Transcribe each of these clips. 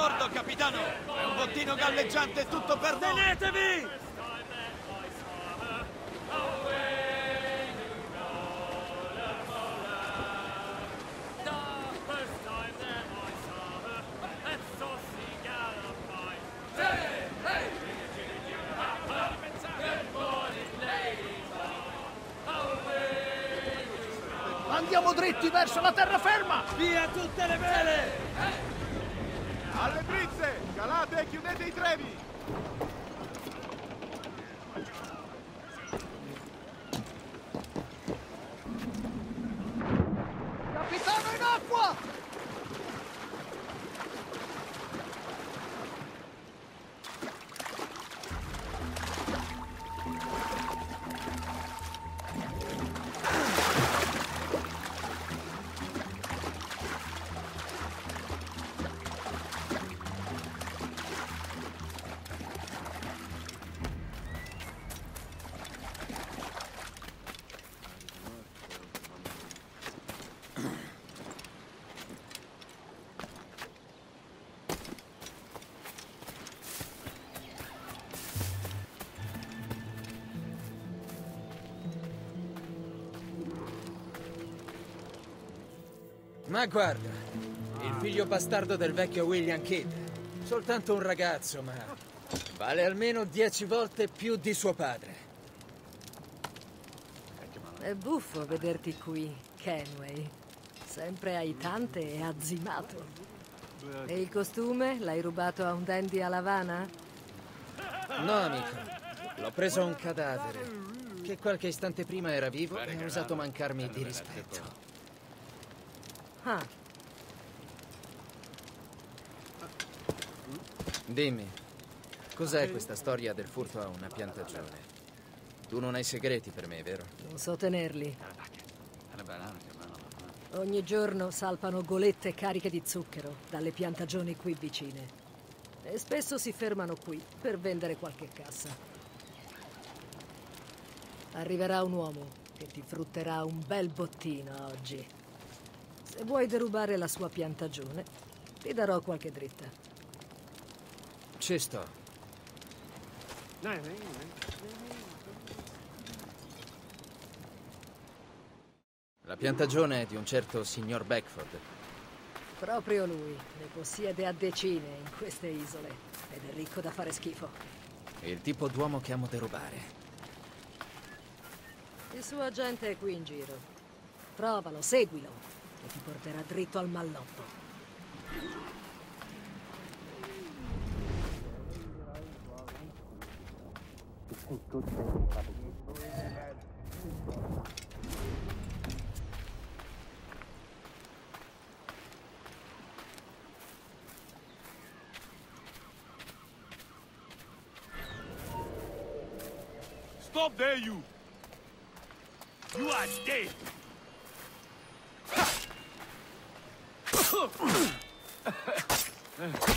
bordo, capitano! È un bottino galleggiante tutto per noi! Tenetevi! Andiamo dritti verso la terraferma! Via tutte le vele! Alle brizze! Calate e chiudete i trevi! Ma guarda, il figlio bastardo del vecchio William Kidd. Soltanto un ragazzo, ma vale almeno dieci volte più di suo padre. È buffo vederti qui, Kenway. Sempre aitante e azzimato. E il costume l'hai rubato a un dandy a Lavana? No, amico. L'ho preso a un cadavere che qualche istante prima era vivo e ha osato mancarmi di rispetto. Ah, Dimmi, cos'è questa storia del furto a una piantagione? Tu non hai segreti per me, vero? non so tenerli. Ogni giorno salpano golette cariche di zucchero dalle piantagioni qui vicine. E spesso si fermano qui per vendere qualche cassa. Arriverà un uomo che ti frutterà un bel bottino oggi. Se vuoi derubare la sua piantagione, ti darò qualche dritta. Ci sto. La piantagione è di un certo signor Beckford. Proprio lui ne possiede a decine in queste isole ed è ricco da fare schifo. Il tipo d'uomo che amo derubare. Il suo agente è qui in giro. Provalo, seguilo e ti porterà dritto al malloppo. Stop there, you! You are dead! Yeah.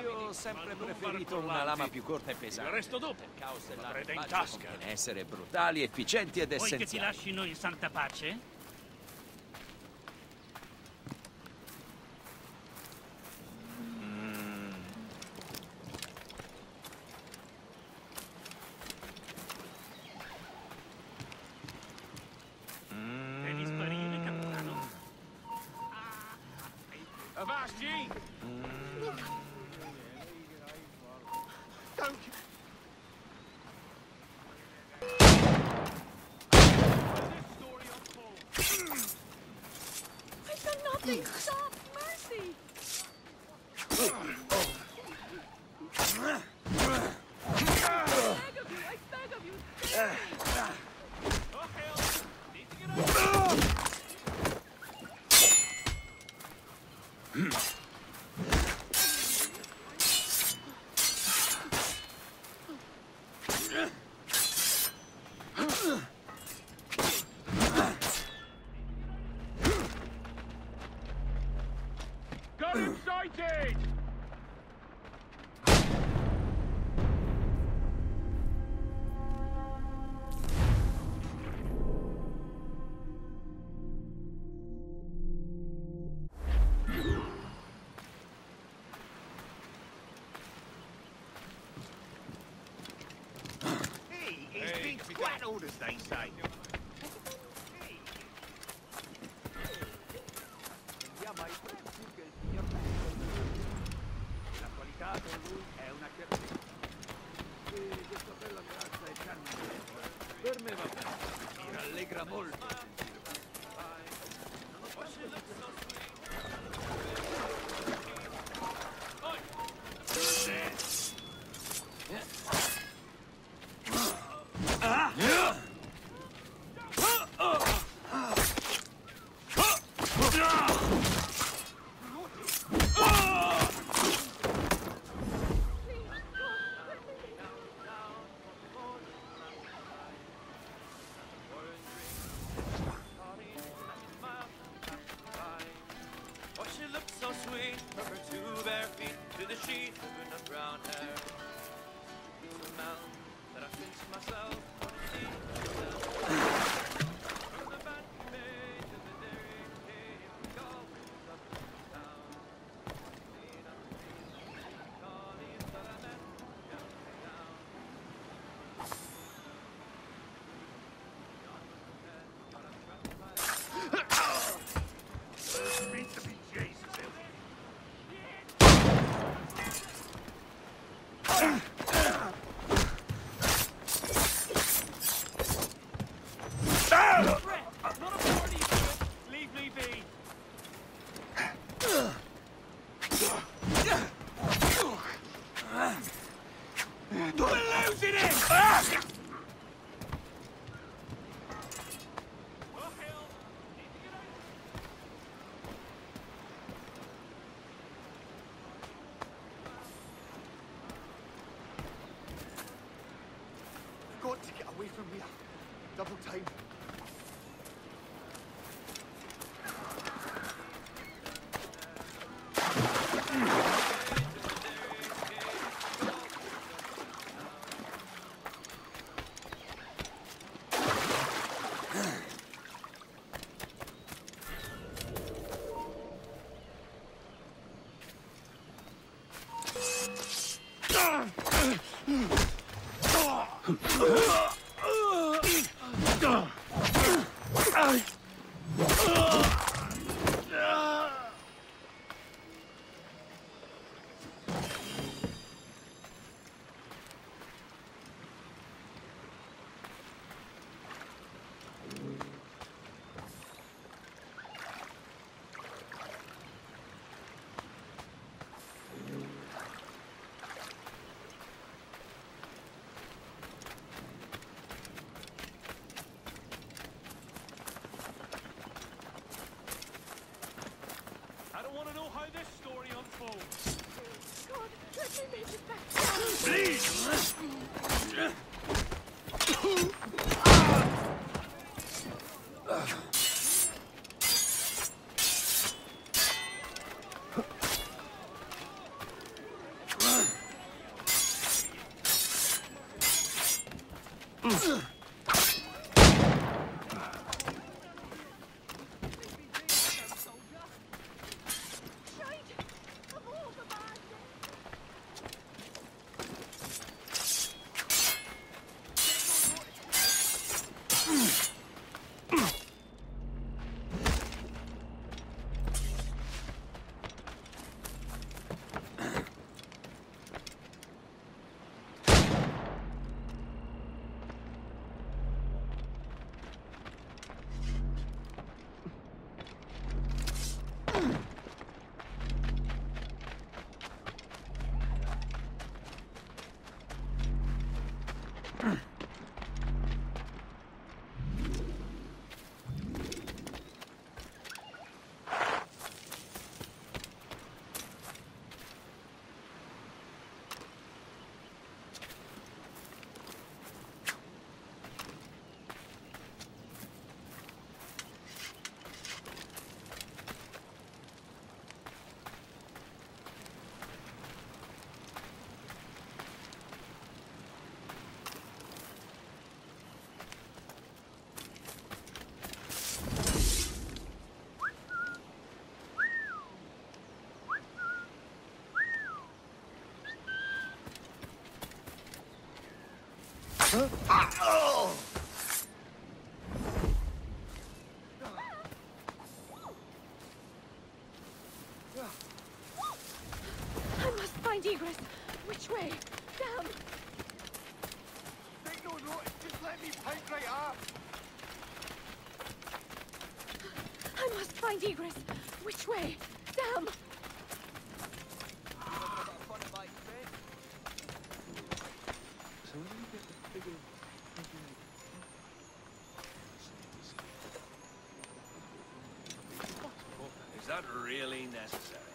Io ho sempre preferito una lama più corta e pesante. Il resto dopo. Il caos La dell'arte preda in tasca. essere brutali, efficienti ed Vuoi che ti essenziali. lascino in santa pace? Don't... orders, they say. La qualità per lui è una certezza. E questa bella piazza è carne Per me va bene. Mi rallegra molto. Non posso Please! Find egress. Which way? That really necessary?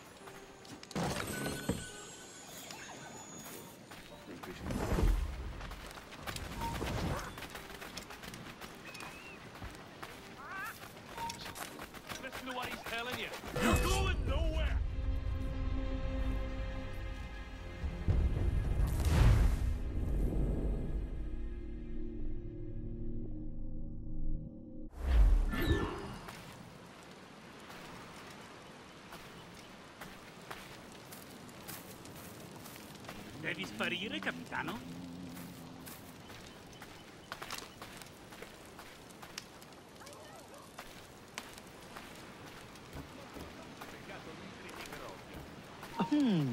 Devi sparire, capitano?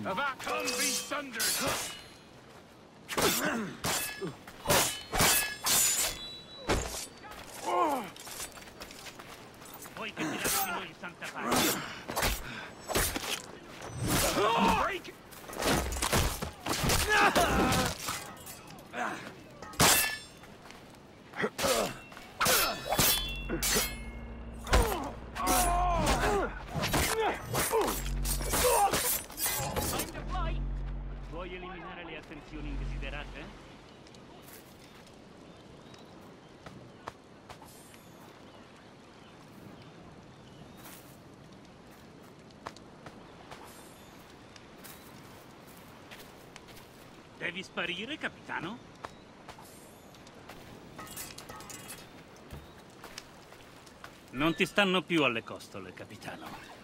Avat come be. Vuoi che ti lasciano in santa pace? Break! Find a flight! Vuoi eliminare le attenzioni indesiderate? Devi sparire, capitano? Non ti stanno più alle costole, capitano.